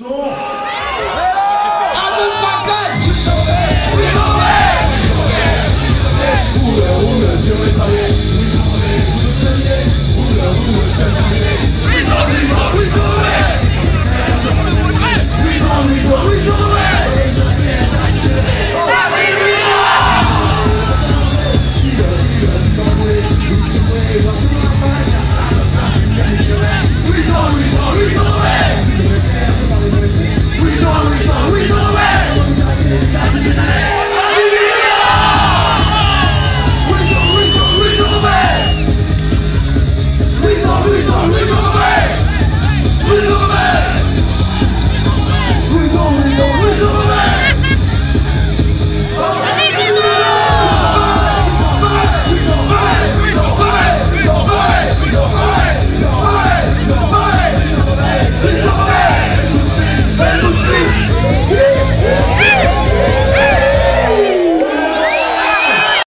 Som!